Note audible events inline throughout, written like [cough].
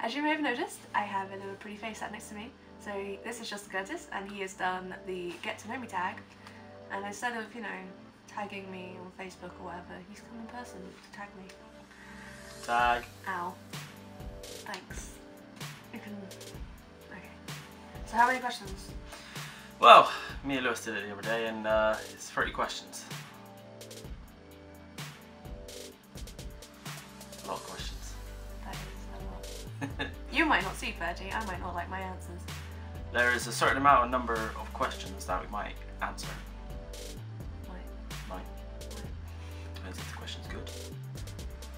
As you may have noticed, I have a little pretty face sat next to me. So this is Justin Curtis, and he has done the Get to Know Me tag. And instead of, you know, tagging me on Facebook or whatever, he's come in person to tag me. Tag. Ow. Thanks. You can. Okay. So how many questions? Well, me and Lewis did it the other day, and uh, it's 30 questions. You might not see 30, I might not like my answers. there is a certain amount of number of questions that we might answer. Might. Might. Depends if the question's good.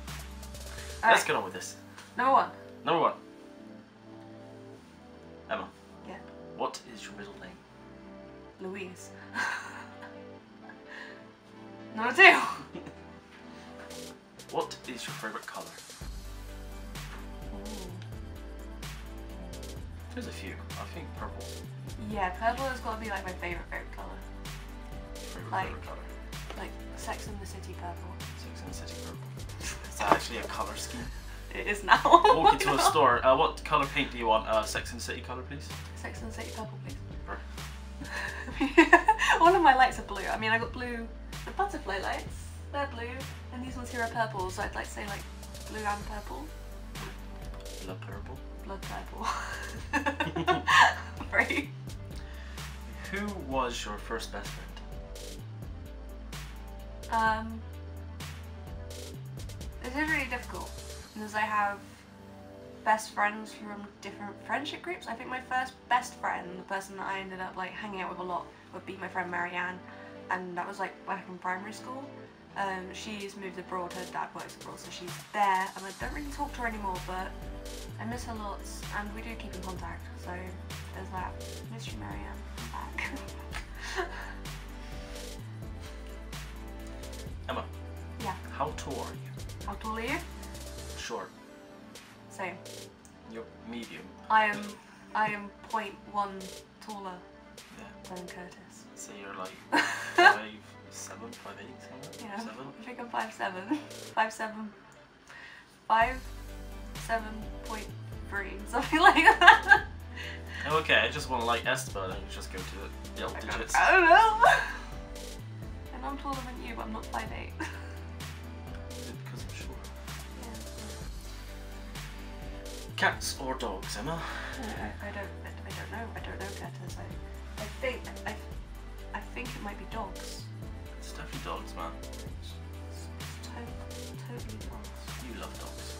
Let's Alright, get on with this. number one. Number one. Emma, Yeah. what is your middle name? Louise. [laughs] number two. [laughs] What is your favourite colour? There's a few. I think purple. Yeah, purple has got to be like my favourite, favourite colour. Favourite, Like- favourite colour. Like Sex and the City purple. Sex and the City purple. [laughs] Is that actually a colour scheme? It is now. [laughs] Walk into a store. Uh, what colour paint do you want? Uh, Sex and the City colour, please. Sex and the City purple, please. All [laughs] of my lights are blue. I mean, I got blue, the butterfly lights, they're blue, and these ones here are purple, so I'd like to say like blue and purple. Blood purple. Blood purple. [laughs] Right. Who was your first best friend? Um, this is really difficult because I have best friends from different friendship groups. I think my first best friend, the person that I ended up like hanging out with a lot, would be my friend Marianne, and that was like back in primary school. Um, she's moved abroad. Her dad works abroad, so she's there, and I don't really talk to her anymore, but I miss her lots, and um, we do keep in contact. So there's that. Miss you, Marianne. I'm back. [laughs] Emma, yeah. how tall are you? How tall are you? Short. Same. You're medium. I am I am 0.1 taller Yeah. than Curtis. So you're like [laughs] five seven, five eight, something? Yeah. Seven. I think I'm five seven. Five seven. Five seven point three. Something [laughs] like that. [laughs] Okay, I just want to like estimate and just go to the double digits. I don't know. [laughs] And I'm taller than you, but I'm not five eight. Because I'm short. Cats or dogs, Emma? Uh, I, I don't I, don't know. I don't know Curtis. I, I think I I think it might be dogs. It's definitely dogs, man. It's to- totally dogs. You love dogs.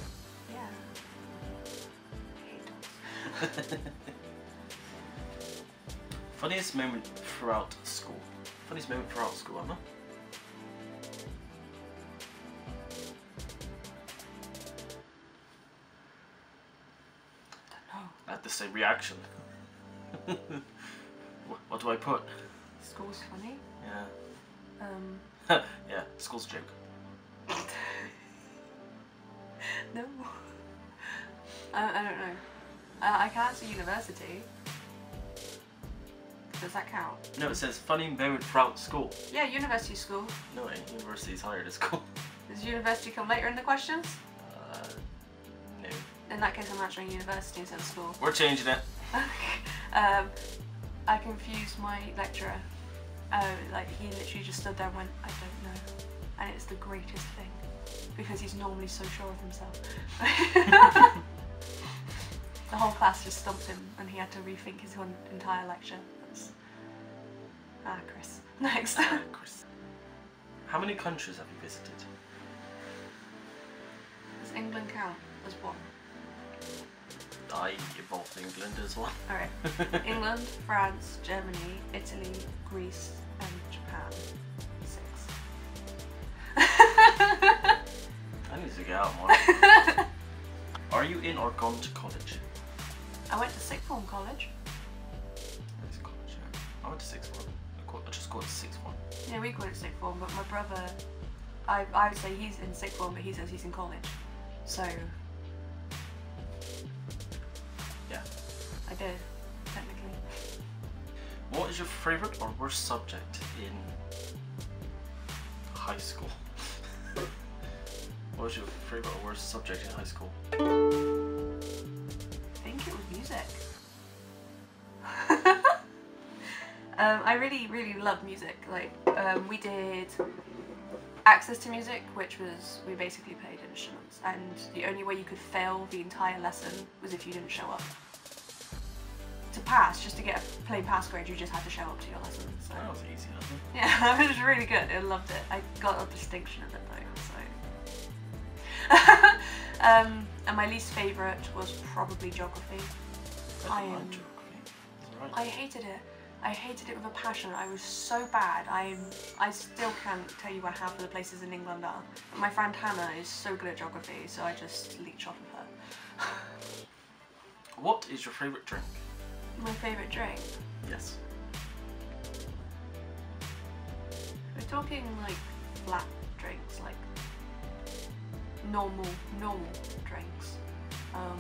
Yeah. I hate dogs. Funniest moment throughout school. Funniest moment throughout school, Emma? I don't know. I had the same reaction. [laughs] what, what do I put? School's funny. Yeah. Um, [laughs] yeah, school's a joke. [laughs] no. I, I don't know. Uh, I can't say university. Does that count? No, it says funny moment throughout school. Yeah, university school. No, it ain't. university's higher than school. [laughs] Does university come later in the questions? Uh, no. In that case, I'm answering university instead of school. We're changing it. [laughs] um, I confused my lecturer. Uh, like he literally just stood there and went, "I don't know," and it's the greatest thing because he's normally so sure of himself. [laughs] the whole class just stumped him, and he had to rethink his whole entire lecture. That's... Ah, Chris. [laughs] Next. Uh, Chris. How many countries have you visited? Does England count as one? I involved England as well. All right. [laughs] England, France, Germany, Italy, Greece, and Japan. Six. I need to get out more. [laughs] Are you in or gone to college? I went to sixth form college. College, yeah. I went to sixth form. I, I just called it sixth form. Yeah, we call it sixth form, but my brother, I, I would say he's in sixth form, but he says he's in college. So, Yeah. I did, technically. What is your favourite or worst subject in high school? [laughs] what was your favourite or worst subject in high school? Um, I really, really love music. Like, um, we did access to music, which was we basically played instruments, and the only way you could fail the entire lesson was if you didn't show up. To pass, just to get a plain pass grade, you just had to show up to your lesson. So. That was easy, wasn't it? [laughs] Yeah, it was really good. I loved it. I got a distinction of it though, so. [laughs] um, and my least favourite was probably geography. I I geography. It's alright. I hated it. I hated it with a passion. I was so bad. I I still can't tell you where half of the places in England are. But my friend Hannah is so good at geography, so I just leech off of her. [laughs] What is your favourite drink? my favourite drink. Yes. We're talking like flat drinks, like normal, normal drinks. Um,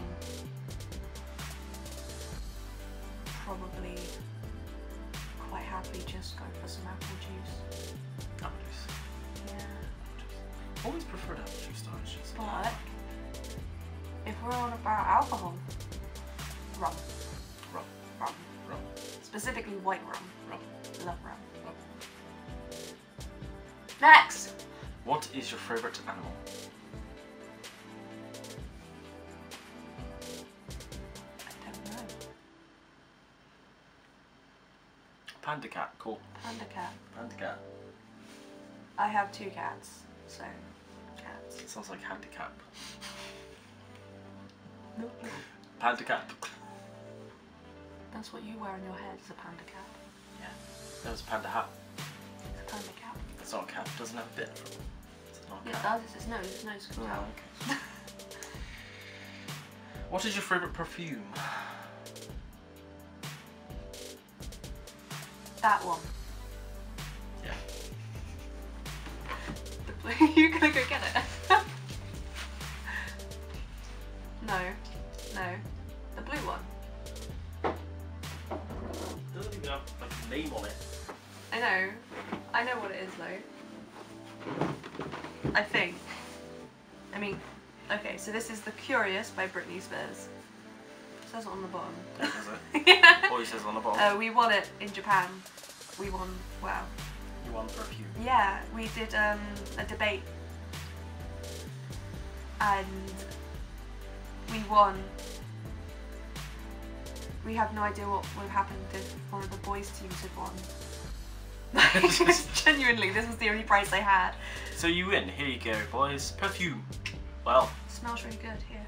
probably happily just go for some apple juice. Apple juice. Yeah. Always preferred apple juice though. It's just But if we're on about alcohol, rum, rum, rum, rum, specifically white rum. rum, Love rum. rum. Next. What is your favourite animal? Panda cat. Cool. Panda cat. Panda cat. I have two cats, so cats. It sounds like handicap. [laughs] Panda cap. That's what you wear on your head is a panda cap. Yeah. That was a panda hat. It's a panda cap. It's not a cap. It doesn't have a bit. It's not a Yeah, it does. It's its nose. Its nose comes Oh, out. okay. [laughs] what is your favourite perfume? That one. Yeah. The blue. you gonna go get it? [laughs] no. No. The blue one. doesn't even have like a name on it. I know. I know what it is though. I think. I mean, okay, so this is The Curious by Britney Spears. It says it on the bottom. Says on the bottom. Uh, we won it in Japan. We won, wow. you want perfume. Yeah, we did um, a debate. And we won. We have no idea what would have happened if one of the boys' teams had won. [laughs] Just [laughs] genuinely, this was the only prize they had. So you win. Here you go, boys. Perfume. Well, smells really good here.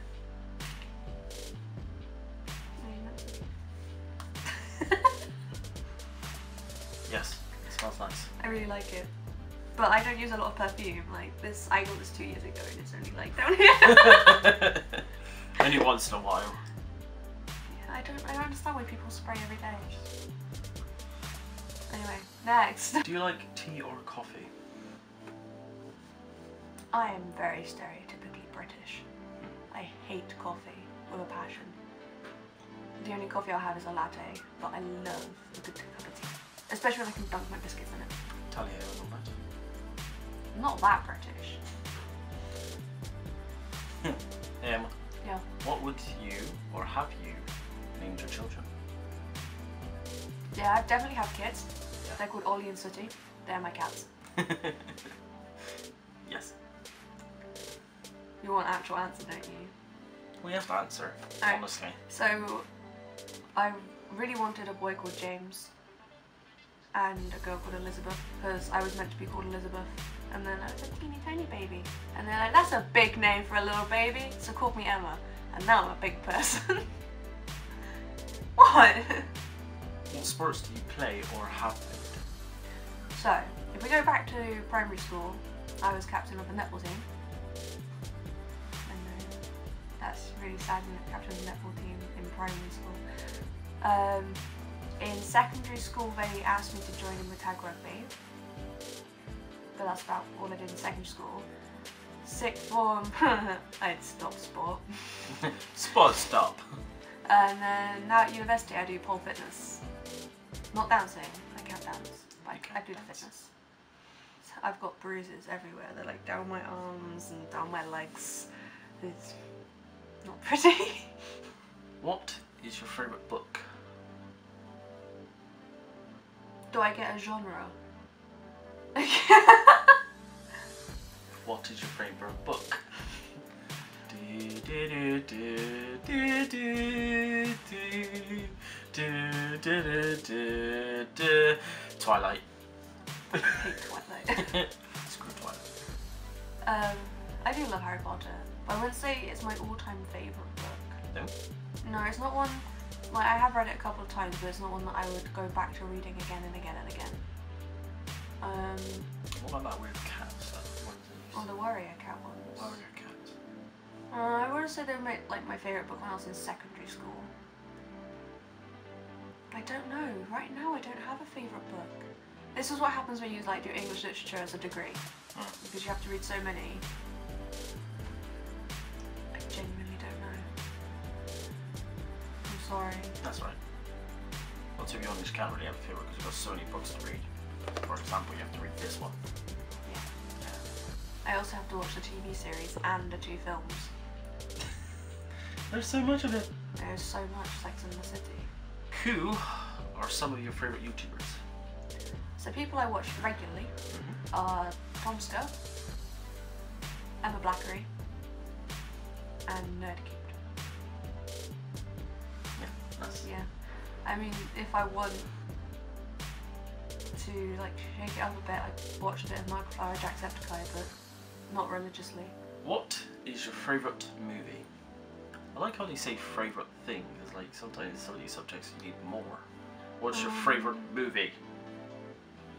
Smells nice. I really like it. But I don't use a lot of perfume. Like this, I got this two years ago and it's only like down here. [laughs] [laughs] Only once in a while. Yeah, I don't, I don't understand why people spray every day. Anyway, next. Do you like tea or coffee? I am very stereotypically British. I hate coffee with a passion. The only coffee I'll have is a latte, but I love a good cup of tea. Especially when I can dunk my biscuits in it. Tally ho on that. Not that British. [laughs] Um, Yeah. what would you or have you named your children? Yeah, I definitely have kids. Yeah. They're called Ollie and Sooty. They're my cats. [laughs] yes. You want actual answer, don't you? We have to answer, honestly. So, I really wanted a boy called James and a girl called Elizabeth because I was meant to be called Elizabeth. And then I was a teeny tiny baby. And they're like, that's a big name for a little baby. So called me Emma. And now I'm a big person. [laughs] what? What sports do you play or have played? So, if we go back to primary school, I was captain of the netball team. And then that's really sad? Captain of the netball team in primary school. Um, in secondary school, they asked me to join in with tag rugby. But that's about all I did in secondary school. Sixth form, [laughs] I'd stopped sport. [laughs] sport stop. And then now at university, I do pole fitness. Not dancing, I can't dance, but I, I do the fitness. So I've got bruises everywhere. They're like down my arms and down my legs. It's not pretty. [laughs] What is your favorite book? do I get a genre? what is your favourite book? Twilight. I hate Twilight. Screw Twilight. Um, I do love Harry Potter, but I wouldn't say it's my all-time favourite book. No? No, it's not one like I have read it a couple of times, but it's not one that I would go back to reading again and again and again. Um, What about that weird cat stuff? Or the Warrior Cat ones. Warrior cat. Uh, I would say they're my, like my favorite book when I was in secondary school. I don't know. Right now, I don't have a favorite book. This is what happens when you like do English literature as a degree, because you have to read so many. Sorry. That's right. Well, to be honest, you can't really have a favorite because you've got so many books to read. For example, you have to read this one. Yeah. Yeah. I also have to watch the TV series and the two films. [laughs] There's so much of it. There's so much Sex in the City. Who are some of your favorite YouTubers? So people I watch regularly Mm-hmm. are Tom Scott, Emma Blackery, and Nerdcubed. I mean, if I want to like shake it up a bit, I watch a bit of Markiplier or Jacksepticeye, but not religiously. What is your favorite movie? I like how they say favorite thing, because like sometimes some of these subjects you need more. What's your Um. favorite movie?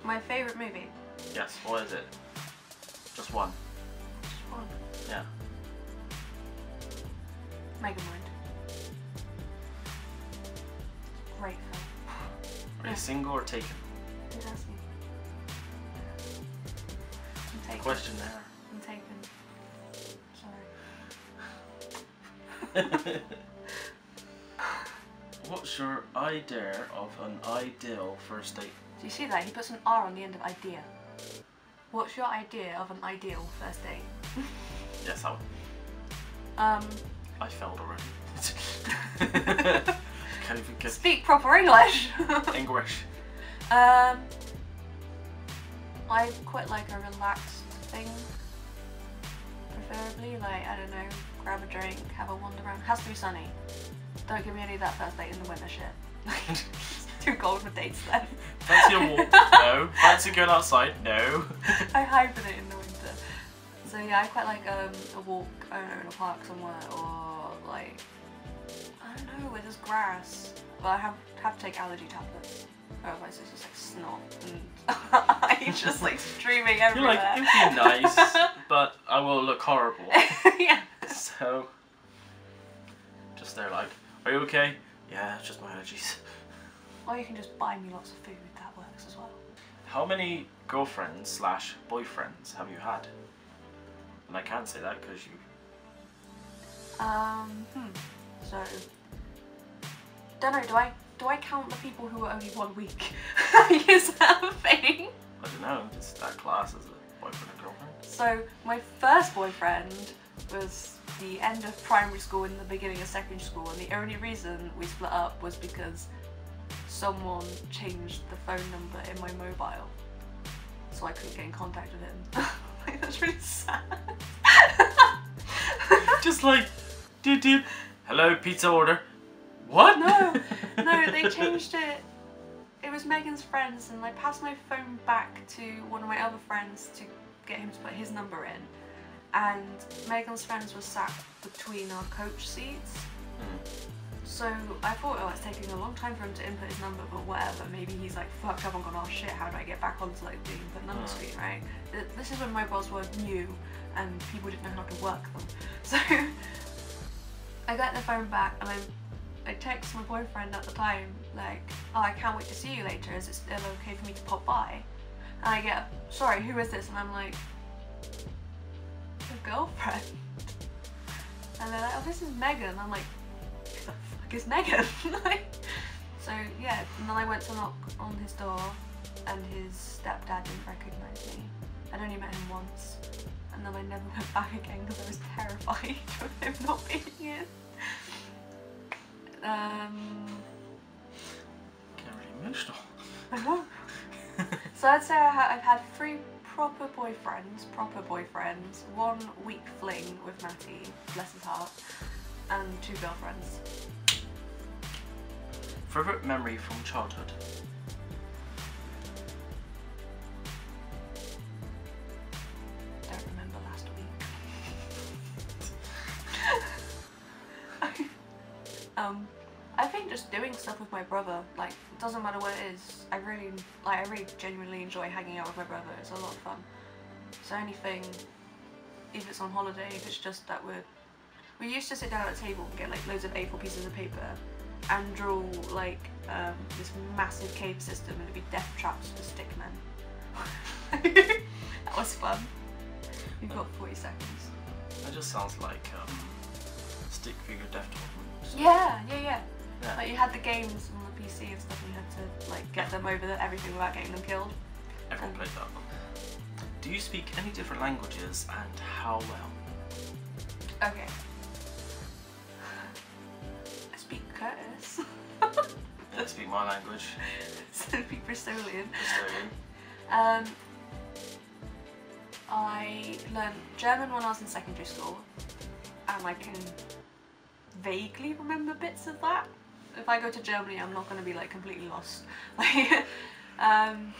My favourite movie. Yes, what is it? Just one. Just one. Yeah. Megamind. Single or taken? I'm taken. Question there. I'm taken. Sorry. [laughs] What's your idea of an ideal first date? Do you see that? He puts an R on the end of idea. What's your idea of an ideal first date? Yes, I, Um, I failed already. [laughs] [laughs] Can't even get speak proper English. [laughs] English. um, I quite like a relaxed thing. Preferably, like I don't know, grab a drink, have a wander around. Has to be sunny. Don't give me any of that first date in the winter shit. it's [laughs] too cold for dates then. Fancy a walk? No. Fancy going outside? No. [laughs] I it in the winter. So yeah, I quite like um, a walk, I don't know, in a park somewhere, or like, I don't know, where there's grass. But I have have to take allergy tablets, otherwise it's just like snot and [laughs] I just like streaming everywhere. You're like, it'd be nice, [laughs] but I will look horrible. [laughs] yeah. So, just there, like, are you okay? Yeah, it's just my allergies. Or you can just buy me lots of food. That works as well. How many girlfriends slash boyfriends have you had? And I can't say that because you. Um. Hmm. So. Don't know. Do I do I count the people who are only one week? [laughs] Is that a thing? I don't know. It's that class as a boyfriend and girlfriend. So my first boyfriend was the end of primary school and the beginning of secondary school, and the only reason we split up was because someone changed the phone number in my mobile, so I couldn't get in contact with him. [laughs] like, that's really sad. [laughs] Just like, dude, dude. Hello, pizza order. What? no, no, they changed it. It was Megan's friends, and I passed my phone back to one of my other friends to get him to put his number in. And Megan's friends were sat between our coach seats. Hmm. So I thought, oh, it's taking a long time for him to input his number, but whatever. Maybe he's like fucked up and gone, oh shit, how do I get back onto like the input number Mm. screen, right? This is when mobiles were new and people didn't know how to work them. [laughs] So I got the phone back and I, I text my boyfriend at the time, like, oh, I can't wait to see you later. Is it still okay for me to pop by? And I get, sorry, who is this? And I'm like, your girlfriend. And they're like, oh, this is Megan. I'm like, who the fuck is Megan? [laughs] so yeah, and then I went to knock on his door, and his stepdad didn't recognise me. I'd only met him once, and then I never [laughs] went back again because I was terrified [laughs] of him not being in. Um, Getting really emotional. I know. So I'd say I ha- I've had three proper boyfriends, proper boyfriends, one weak fling with Matty, bless his heart, and two girlfriends. Favorite memory from childhood? Like, I really genuinely enjoy hanging out with my brother. It's a lot of fun. So anything, if it's on holiday, if it's just that we're, we used to sit down at a table and get like loads of A4 pieces of paper and draw like um, this massive cave system and it'd be death traps for stick men. [laughs] that was fun. You've got 40 seconds. That just sounds like um, stick figure death tournament. Yeah, yeah, yeah. Yeah. Like you had the games on the PC and stuff and you had to like get them over the, everything without getting them killed. Everyone played that. One. Do you speak any different languages and how well? Okay. [sighs] I speak Curtis. [laughs] I speak my language. [laughs] so I speak Bristolian. Estonian. Um, I learned German when I was in secondary school, and I can vaguely remember bits of that. If I go to Germany, I'm not going to be like completely lost. [laughs] Like, um,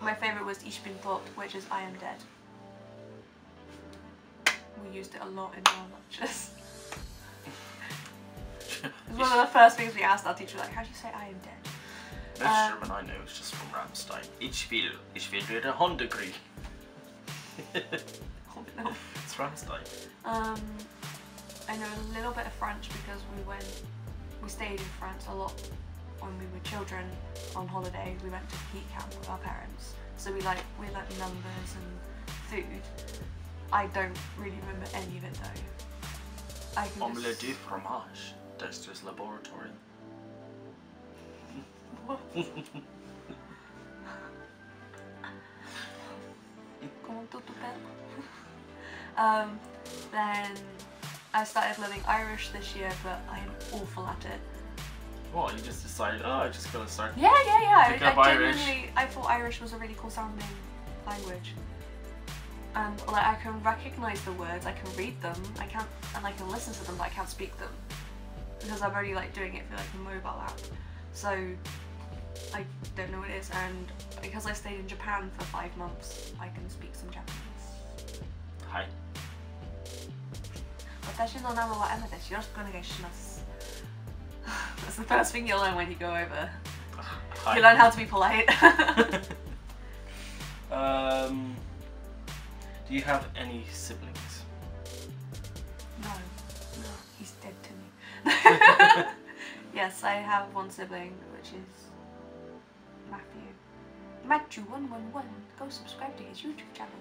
my favourite was Ich bin tot, which is I am dead. We used it a lot in our lectures. [laughs] It was one of the first things we asked our teacher, like, how do you say I am dead? Most Um, German I know is just from Rammstein. Ich will, ich will wieder Hunde kriegen. [laughs] Oh, no. It's Rammstein. Um, I know a little bit of French because we went, we stayed in France a lot when we were children on holiday. We went to heat camp with our parents, so we like we like numbers and food. I don't really remember any of it though. I can Omelette just... du fromage. Dexter's laboratory. What? [laughs] Comment t'appelles? [laughs] Um, then I started learning Irish this year, but I am awful at it. What? You just decided, oh, I just gotta start. Yeah, yeah, yeah. Pick I, up I Irish. genuinely, I thought Irish was a really cool sounding language. And like I can recognize the words, I can read them, I can't, and I can listen to them, but I can't speak them because I'm only like doing it for like a mobile app. So I don't know what it is, and because I stayed in Japan for five months, I can speak some Japanese. Hi. 私の名前は Emma です。よろしくお願いします。That's [laughs] the first thing you'll learn when you go over. Hi. You learn how to be polite. [laughs] um, do you have any siblings? no, no, he's dead to me. yes, [laughs] I have one sibling, which is Matthew. Matthew111. Go subscribe to his YouTube channel.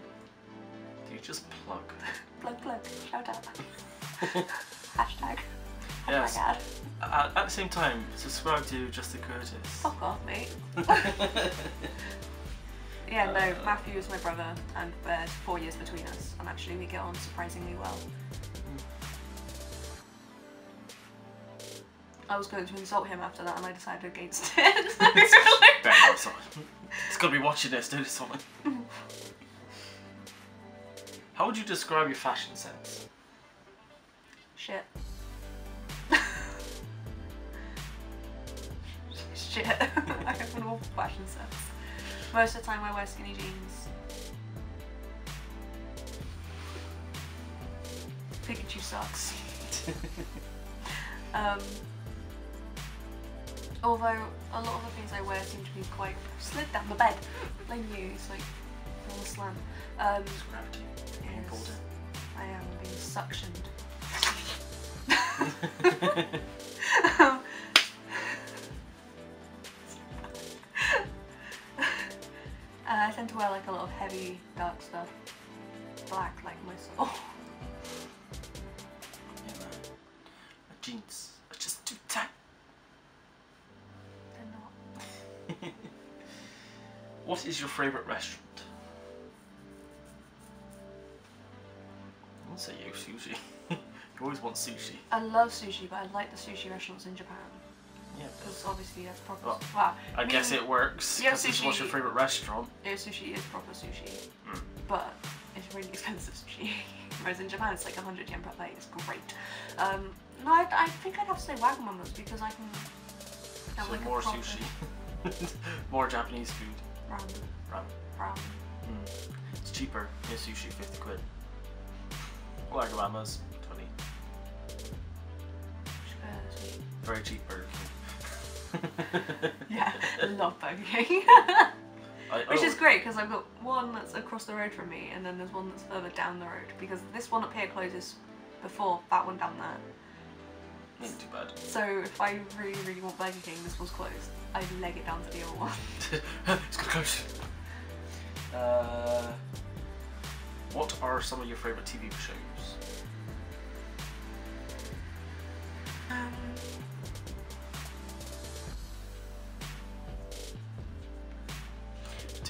Do you just plug? Plug, plug. Shout out. Hashtag. Oh Yes. my god. At, at the same time, subscribe to Just the Curtis. Fuck off, mate. [laughs] Yeah, no, Uh, Matthew is my brother, and there's four years between us, and actually we get on surprisingly well. I was going to insult him after that, and I decided against [laughs] it. [laughs] I'm sorry. It's gotta be watching this, do this something. How would you describe your fashion sense? Shit. [laughs] Shit. [laughs] I have an awful fashion sense. Most of the time I wear skinny jeans. Pikachu sucks. [laughs] Um, although a lot of the things I wear seem to be quite slid down the bed. Blame you, it's like all slam. Um, It's gravity. Yes. I am being suctioned. Um, uh, I tend to wear like a lot of heavy, dark stuff. Black, like my soul. yeah, man. My jeans are just too tight. They're not. [laughs] What is your favourite restaurant? Want sushi. I love sushi, but I like the sushi restaurants in Japan Yeah. because obviously that's proper. Well, wow. I mean, guess it works. Yeah, Because what's your favorite restaurant? Yeah, sushi is proper sushi, Mm. but it's really [laughs] expensive sushi. Whereas in Japan, it's like 100 yen per plate. It's great. Um, no, I, I think I'd have to say Wagamama's because I can have So like more a proper sushi. [laughs] more Japanese food. ramen. Ramen. Ramen. Mm. It's cheaper. Yeah, sushi, 50 quid. Wagamama's, Very cheap Burger King. [laughs] Yeah, I [laughs] love Burger King. I, [laughs] Which oh, is great because I've got one that's across the road from me, and then there's one that's further down the road. Because this one up here closes before that one down there. Ain't too bad. So if I really, really want Burger King, this one's closed. I'd leg it down to the other one. it's got close. Uh, what are some of your favourite TV shows?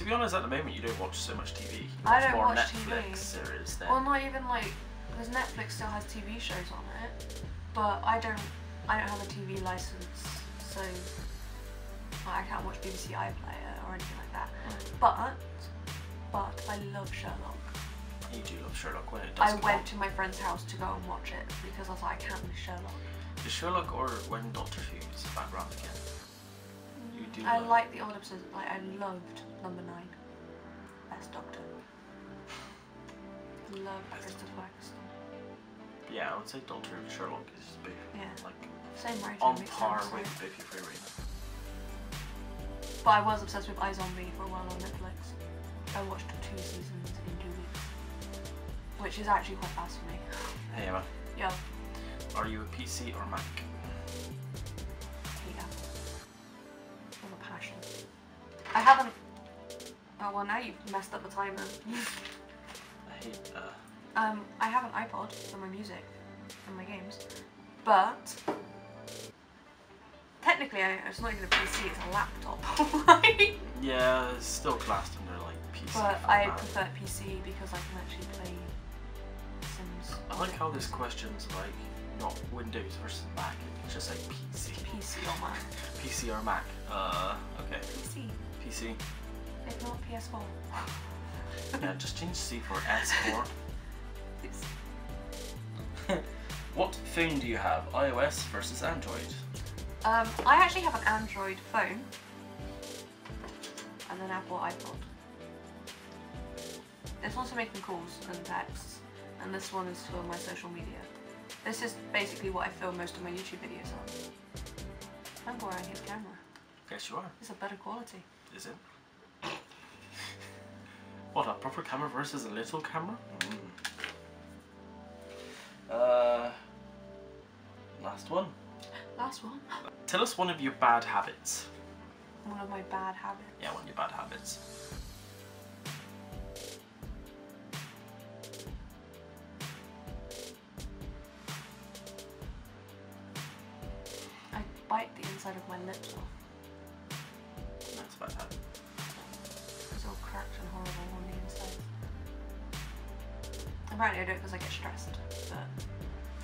To be honest, at the moment you don't watch so much TV. You I watch don't more watch Netflix TV. series then. well, not even like because Netflix still has TV shows on it, but I don't. I don't have a TV license, so like, I can't watch BBC iPlayer or anything like that. Mm. But, but I love Sherlock. you do love Sherlock when it does I went on. to my friend's house to go and watch it because I was like, I can't miss Sherlock. Is Sherlock or when Doctor Who's back round again? Do I like the old episodes. Like I loved number nine. Best Doctor. Love Christopher Eccleston. Yeah, I would say Doctor Who Sherlock is big, Yeah. like Same writer. on par sense, with yeah. both your. But I was obsessed with iZombie for a while on Netflix. I watched two seasons in two weeks, which is actually quite fast for me. Hey Emma, Yeah. are you a PC or Mac? I haven't. Oh well, now you've messed up the timer. I hate. Uh, Um, I have an iPod for my music and my games, but technically I, it's not even a PC, it's a laptop. [laughs] yeah, it's still classed under like PC. but I format. prefer PC because I can actually play Sims. I like how this question's like not Windows versus Mac. It's just like PC. PC or Mac. PC or Mac. Uh, okay. PC, PC. not PS4. Yeah, just change C for S4. It's- [laughs] [laughs] what phone do you have? iOS versus Android? Um, I actually have an Android phone and an Apple iPod. This one's for making calls and texts, and this one is for my social media. This is basically what I film most of my YouTube videos on. I'm wearing his camera. Yes, you are. It's a better quality. Is it? What, a proper camera versus a little camera? Uh, last one. Last one. Tell us one of your bad habits. One of my bad habits. Yeah, one of your bad habits. I bite the inside of my lips off. That's a bad habit. It's all cracked and horrible on the inside. Apparently I do it because I get stressed, but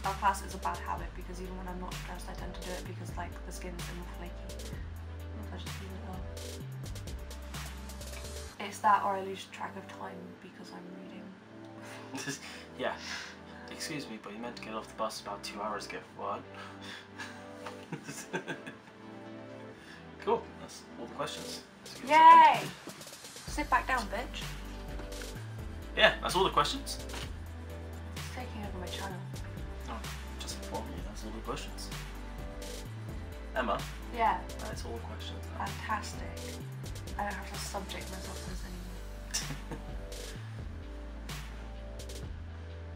I'll class it as a bad habit because even when I'm not stressed I tend to do it because like the skin's a little flaky. I just leave it on. It's that or I lose track of time because I'm reading. [laughs] yeah. Excuse me, but you meant to get off the bus about two hours ago. What? [laughs] questions. Let's give us a Yay! Sit back down, bitch. Yeah, that's all the questions. It's taking over my channel. No, just inform you. That's all the questions. Emma, Yeah, that's all the questions. fantastic. I don't have to subject myself to this anymore. [laughs]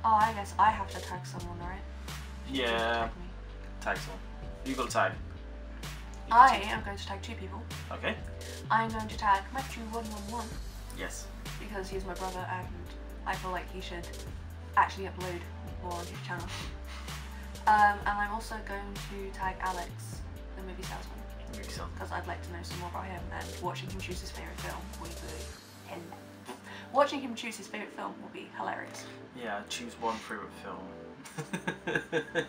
Oh, I guess I have to tag someone, right? Yeah, tag me. tag someone. You got to tag. I am going to tag two people. Okay. I'm going to tag Matthew111. Yes. Because he's my brother and I feel like he should actually upload more on his channel. Um, and I'm also going to tag Alex, the movie salesman. Because I'd like to know some more about him and watching him choose his favourite film will be him. Watching him choose his favourite film will be hilarious. Yeah, choose one favourite film. [laughs]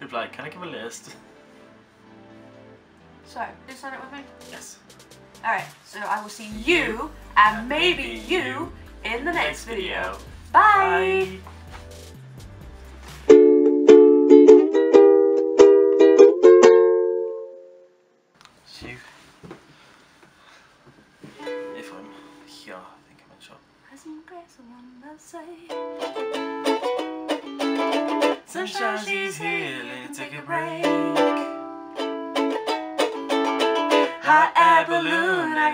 You'd be like, can I give a list? So, you sign it with me? Yes. Alright, so I will see you, and maybe you, in the next video. Bye. Bye.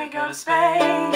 go to space.